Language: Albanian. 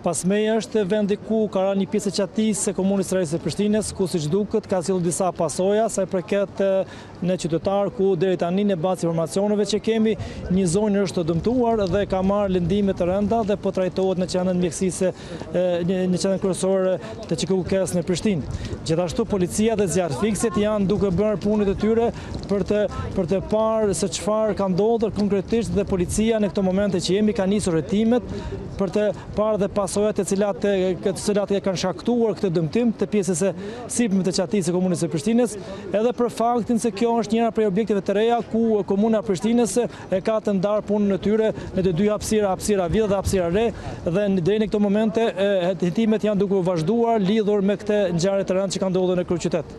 Pas meje është vendi ku ka ra një pjesë e çatisë së komunës së re së Prishtinës, ku siç duket ka sjellë disa pasoja, sa i përket në qytetarë ku deri tani në bazë informacioneve që kemi, një zonjë është dëmtuar dhe ka marrë lëndime të rënda dhe po trajtohet në qendrën mjekësise në qendrën kryesore të QKUK-së në Prishtinë. Gjithashtu policia dhe zjarrfikësit janë duke bërë punët e tyre për të parë se çfarë ka ndodhur konkretisht dhe policia në këto momente që jemi ka nisur hetimet për të parë dhe pasojat e cilat të cilat e kanë shkaktuar këtë dëmtim të pjesës së sipërme të çatisë së komunës së Prishtinës, edhe për faktin se kjo është njëra prej objekteve të reja ku komuna e Prishtinës e ka të ndarë punën e tyre në të dy hapësira, hapësira e vjetër dhe hapësira e re, dhe deri në këto momente hetimet janë duke u vazhduar lidhur me këtë ngjarje të rëndë që ka ndodhur në kryeqytet.